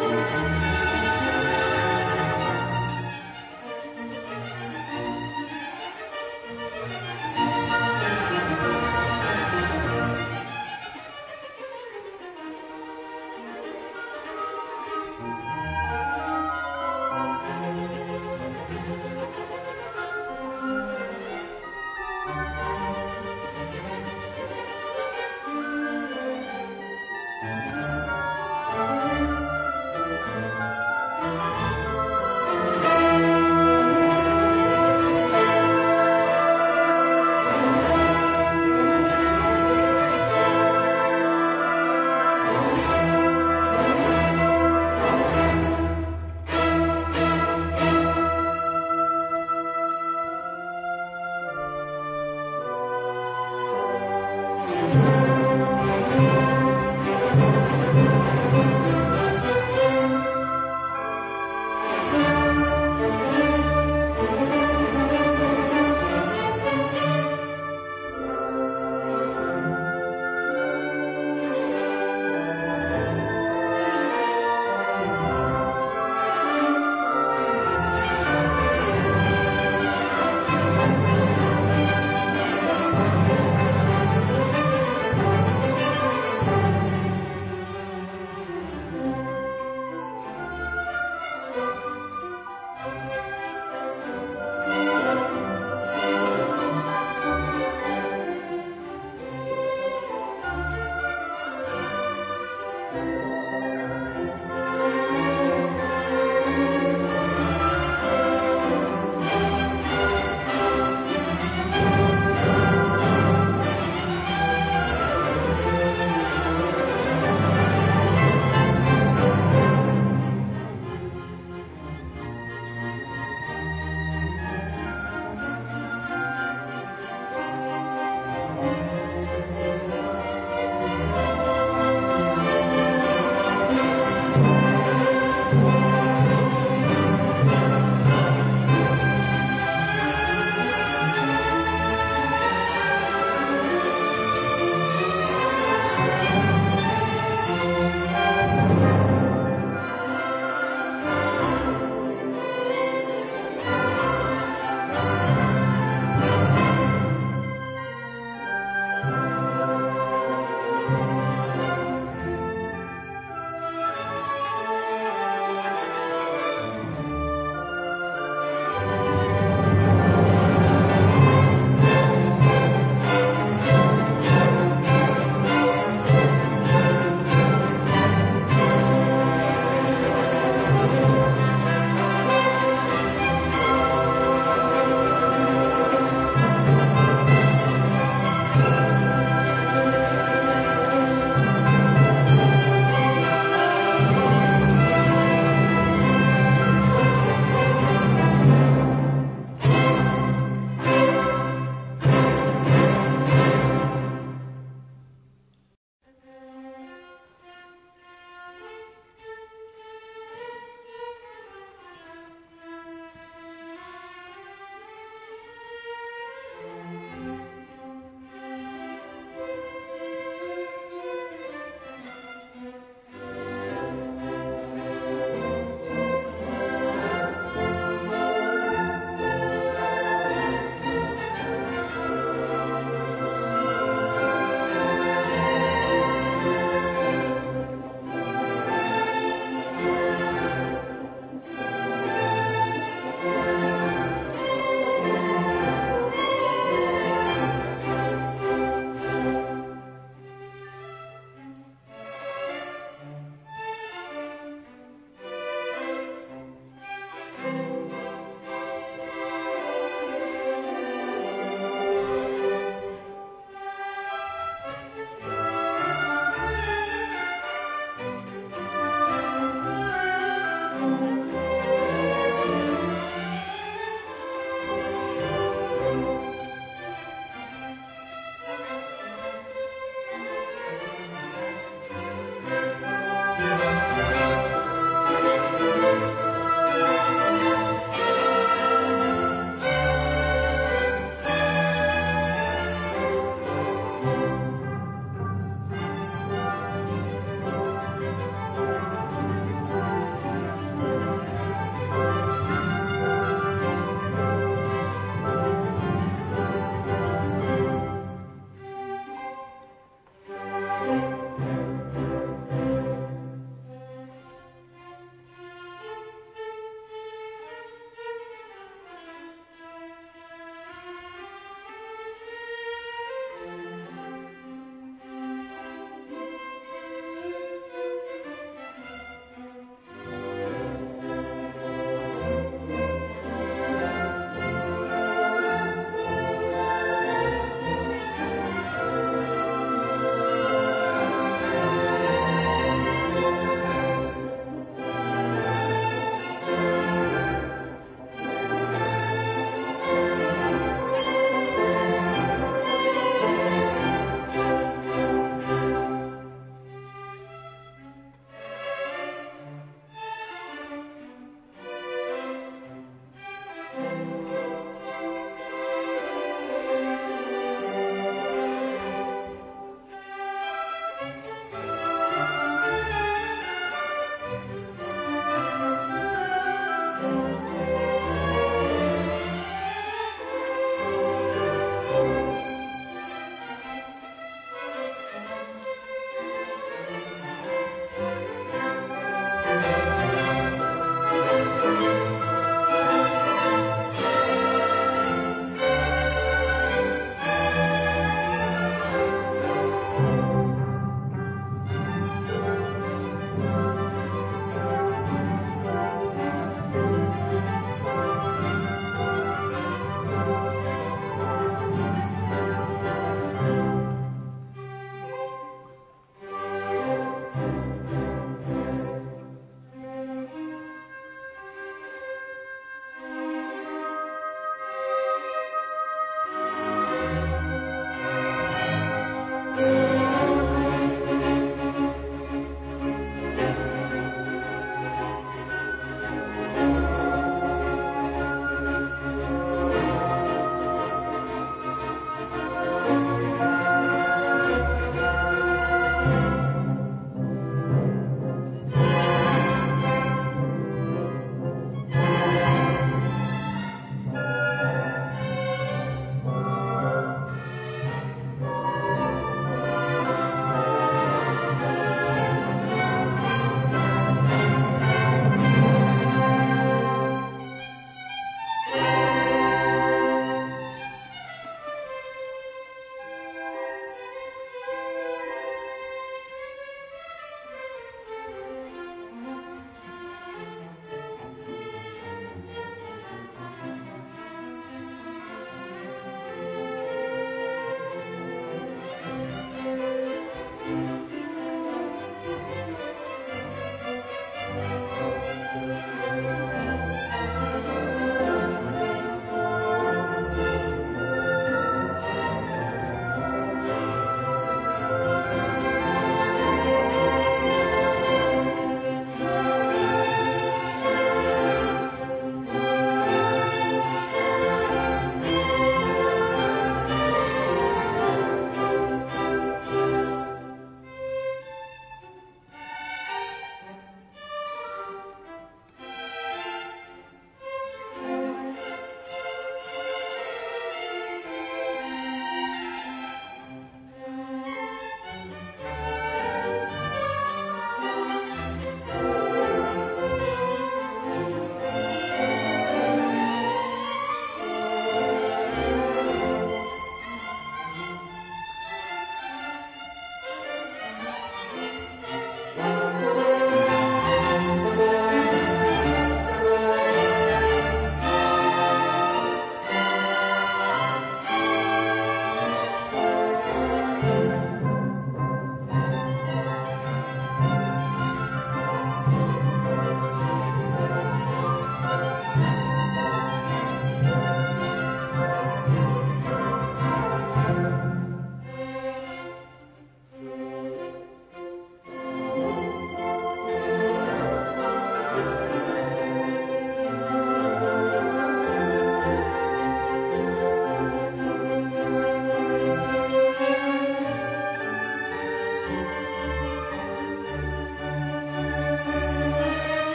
Música